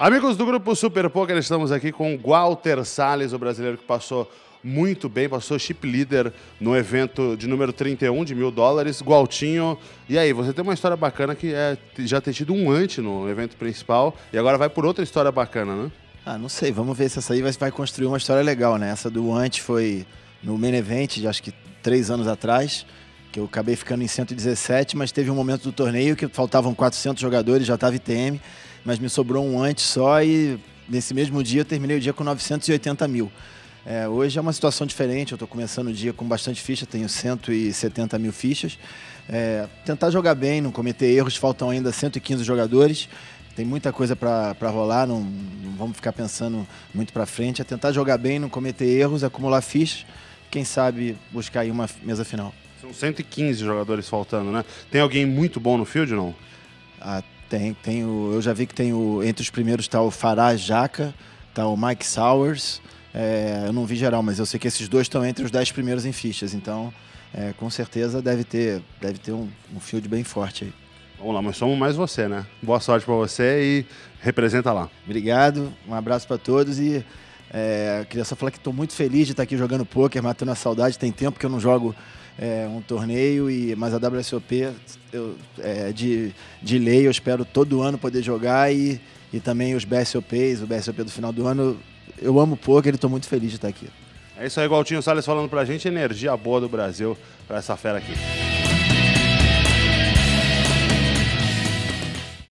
Amigos do grupo Super Poker, estamos aqui com o Walter Salles, o brasileiro que passou muito bem, passou chip leader no evento de número 31 de mil dólares. Gualtinho, e aí, você tem uma história bacana que é já ter tido um ante no evento principal e agora vai por outra história bacana, né? Ah, não sei, vamos ver se essa aí vai, vai construir uma história legal, né? Essa do ante foi no main event, de acho que três anos atrás, que eu acabei ficando em 117, mas teve um momento do torneio que faltavam 400 jogadores, já estava ITM mas me sobrou um antes só e nesse mesmo dia eu terminei o dia com 980 mil. É, hoje é uma situação diferente, eu estou começando o dia com bastante ficha, tenho 170 mil fichas. É, tentar jogar bem, não cometer erros, faltam ainda 115 jogadores, tem muita coisa para rolar, não, não, vamos ficar pensando muito para frente. É tentar jogar bem, não cometer erros, acumular fichas, quem sabe buscar aí uma mesa final. São 115 jogadores faltando, né? Tem alguém muito bom no field, não? Ah, tem, tem o, eu já vi que tem o, entre os primeiros está o Fará Jaca, está o Mike Sowers. É, eu não vi geral, mas eu sei que esses dois estão entre os dez primeiros em fichas. Então, é, com certeza deve ter, deve ter um, um field bem forte aí. Vamos lá, mas somos mais você, né? Boa sorte para você e representa lá. Obrigado, um abraço para todos e é, queria só falar que estou muito feliz de estar aqui jogando poker, matando a saudade. Tem tempo que eu não jogo é, um torneio, e mas a WSOP eu, é, de, de lei eu espero todo ano poder jogar e, e também os BSOPs, o BSOP do final do ano. Eu amo poker e estou muito feliz de estar aqui. É isso aí, Galtinho Salles falando pra gente, energia boa do Brasil para essa fera aqui.